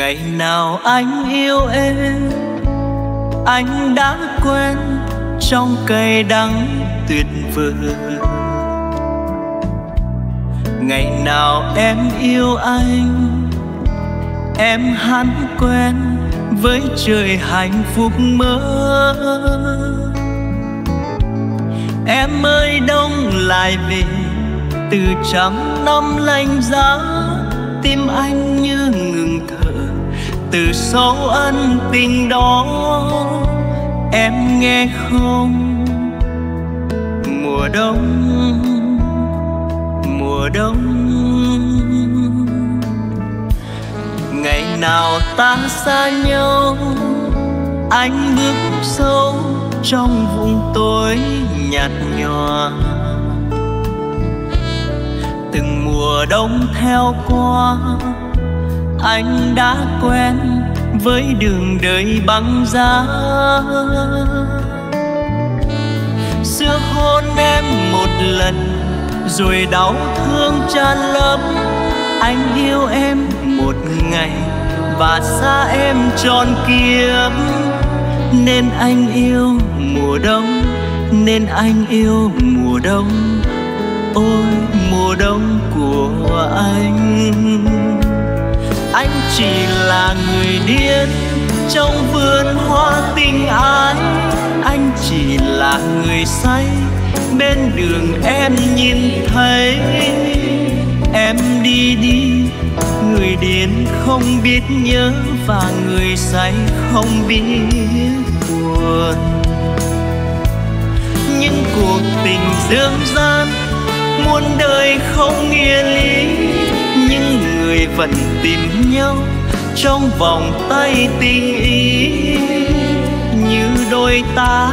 ngày nào anh yêu em anh đã quen trong cây đắng tuyệt vời. Ngày nào em yêu anh, em hắn quen với trời hạnh phúc mơ. Em ơi, đông lại về, từ trăm năm lạnh giá, tim anh như ngừng thở, từ sâu ân tình đó em nghe không? Mùa đông mùa đông. Ngày nào ta xa nhau, anh bước sâu trong vùng tối nhạt nhòa. Từng mùa đông theo qua, anh đã quen với đường đời băng giá. Xưa hôn em một lần, rồi đau thương tràn lấp. Anh yêu em một ngày và xa em tròn kiếp. Nên anh yêu mùa đông, nên anh yêu mùa đông. Ôi, mùa đông của anh anh chỉ là người điên trong vườn hoa tình ái anh chỉ là người say bên đường em nhìn thấy. Em đi đi, người điên không biết nhớ và người say không biết buồn. Những cuộc tình dương gian muôn đời không nghĩa lý vẫn tìm nhau trong vòng tay tình ý. Như đôi ta,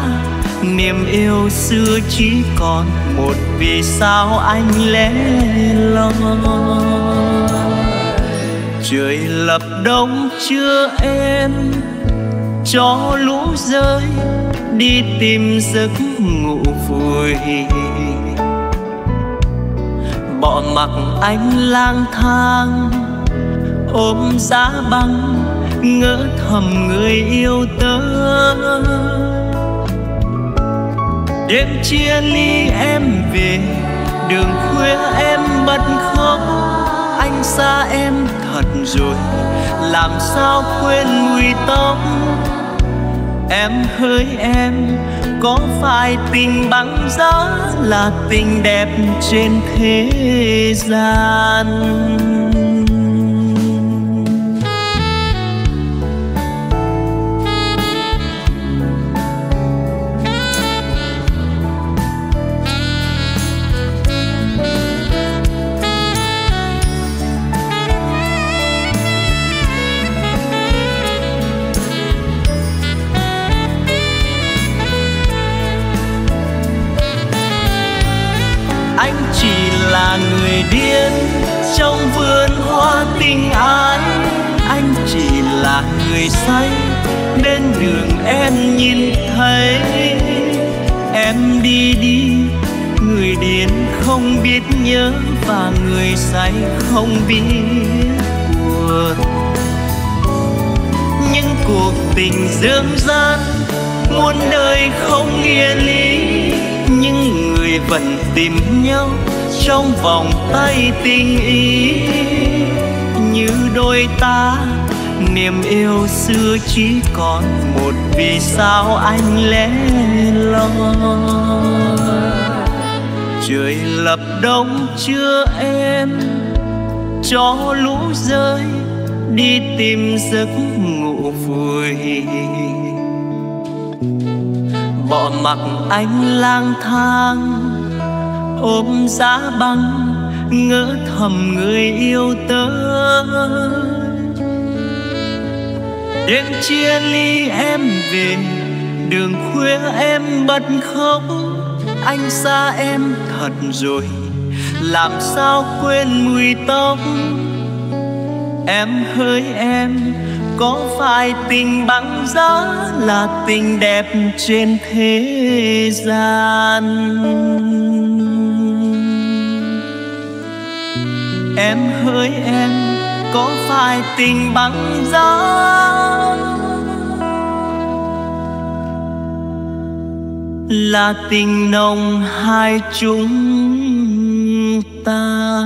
niềm yêu xưa chỉ còn một vì sao anh lẻ loi. Trời lập đông chưa em cho lũ rơi đi tìm giấc ngủ vui bỏ mặc anh lang thang, ôm giá băng ngỡ thầm người yêu tớ. Đêm chia ly em về, đường khuya em bật khóc anh xa em thật rồi, làm sao quên mùi tóc? Em hỡi em có phải tình băng giá là tình đẹp trên thế gian? Anh chỉ là người điên trong vườn hoa tình ái anh chỉ là người say bên đường em nhìn thấy. Em đi đi, người điên không biết nhớ và người say không biết. Buồn những cuộc tình dương gian muôn đời không nghĩa lý. Nhưng người vẫn tìm nhau trong vòng tay tình ý. Như đôi ta, niềm yêu xưa chỉ còn một vì sao anh lẻ loi. Trời lập đông chưa em cho lũ rơi đi tìm giấc ngủ vui bỏ mặc anh lang thang, ôm giá băng, ngỡ thầm người yêu tớ. Đêm chia ly em về, đường khuya em bật khóc. Anh xa em thật rồi, làm sao quên mùi tóc? Em hỡi em có phải tình băng giá là tình đẹp trên thế gian? Em hỡi em, có phải tình băng giá? Là tình nồng hai chúng ta?